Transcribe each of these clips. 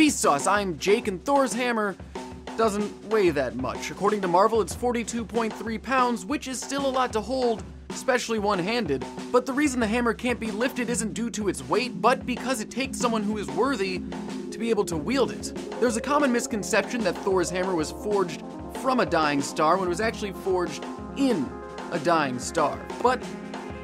Vsauce, I'm Jake, and Thor's hammer doesn't weigh that much. According to Marvel, it's 42.3 pounds, which is still a lot to hold, especially one-handed. But the reason the hammer can't be lifted isn't due to its weight, but because it takes someone who is worthy to be able to wield it. There's a common misconception that Thor's hammer was forged from a dying star when it was actually forged in a dying star. But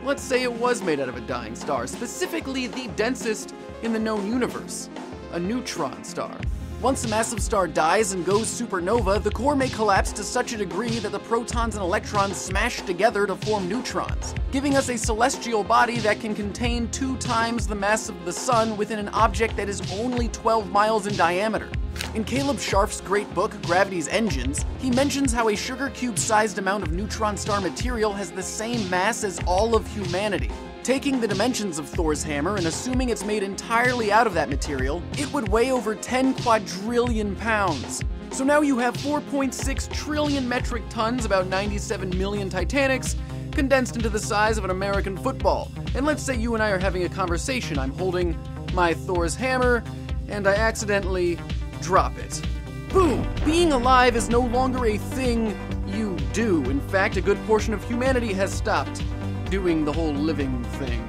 let's say it was made out of a dying star, specifically the densest in the known universe, a neutron star. Once a massive star dies and goes supernova, the core may collapse to such a degree that the protons and electrons smash together to form neutrons, giving us a celestial body that can contain two times the mass of the sun within an object that is only 12 miles in diameter. In Caleb Scharf's great book, Gravity's Engines, he mentions how a sugar cube sized amount of neutron star material has the same mass as all of humanity. Taking the dimensions of Thor's hammer and assuming it's made entirely out of that material, it would weigh over 10 quadrillion pounds. So now you have 4.6 trillion metric tons, about 97 million Titanics, condensed into the size of an American football. And let's say you and I are having a conversation. I'm holding my Thor's hammer, and I accidentally drop it. Boom! Being alive is no longer a thing you do. In fact, a good portion of humanity has stopped doing the whole living thing.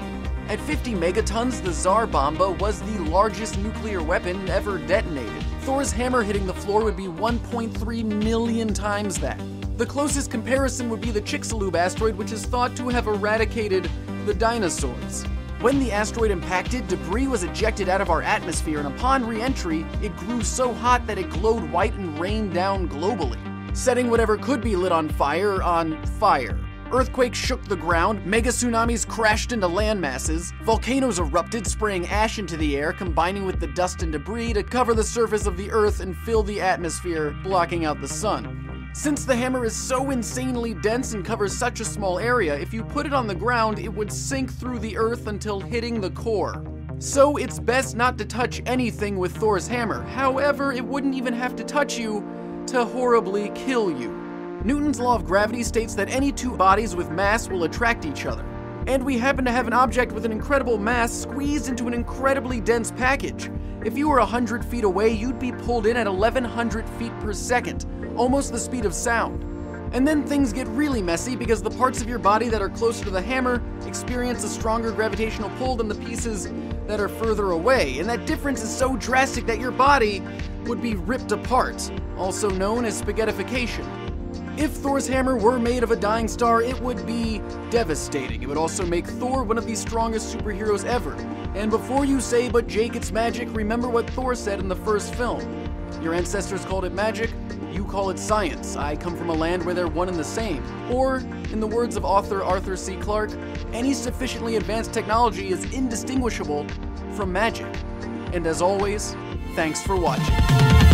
At 50 megatons, the Tsar Bomba was the largest nuclear weapon ever detonated. Thor's hammer hitting the floor would be 1.3 million times that. The closest comparison would be the Chicxulub asteroid, which is thought to have eradicated the dinosaurs. When the asteroid impacted, debris was ejected out of our atmosphere, and upon re entry, it grew so hot that it glowed white and rained down globally, setting whatever could be lit on fire on fire. Earthquakes shook the ground, mega tsunamis crashed into land masses, volcanoes erupted, spraying ash into the air, combining with the dust and debris to cover the surface of the Earth and fill the atmosphere, blocking out the sun. Since the hammer is so insanely dense and covers such a small area, if you put it on the ground, it would sink through the Earth until hitting the core. So it's best not to touch anything with Thor's hammer. However, it wouldn't even have to touch you to horribly kill you. Newton's law of gravity states that any two bodies with mass will attract each other. And we happen to have an object with an incredible mass squeezed into an incredibly dense package. If you were 100 feet away, you'd be pulled in at 1100 feet per second, almost the speed of sound. And then things get really messy because the parts of your body that are closer to the hammer experience a stronger gravitational pull than the pieces that are further away. And that difference is so drastic that your body would be ripped apart, also known as spaghettification. If Thor's hammer were made of a dying star, it would be devastating. It would also make Thor one of the strongest superheroes ever. And before you say, but Jake, it's magic, remember what Thor said in the first film. Your ancestors called it magic, you call it science. I come from a land where they're one and the same. Or, in the words of author Arthur C. Clarke, any sufficiently advanced technology is indistinguishable from magic. And as always, thanks for watching.